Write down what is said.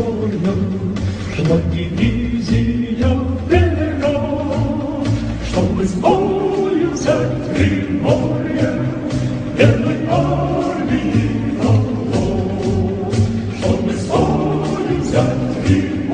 мною, что дивизия вера, чтобы с боем взять Приморье, верной армии дало, чтобы с боем взять Приморье.